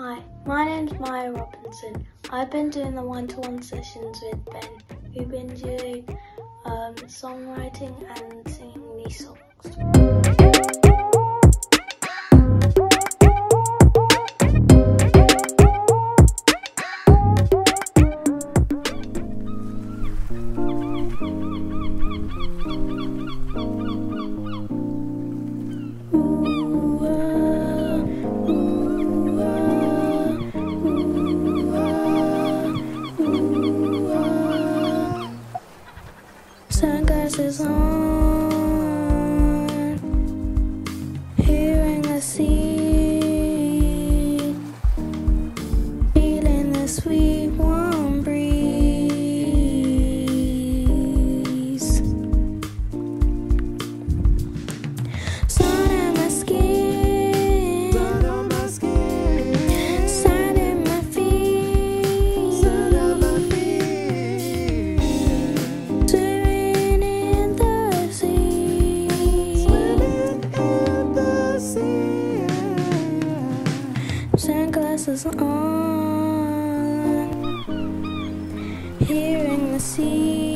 Hi, my name's Maya Robinson. I've been doing the one-to-one sessions with Ben. We've been doing um, songwriting and singing these songs. Sunglasses on, hearing the sea, feeling the sweet sunglasses on, hearing the sea.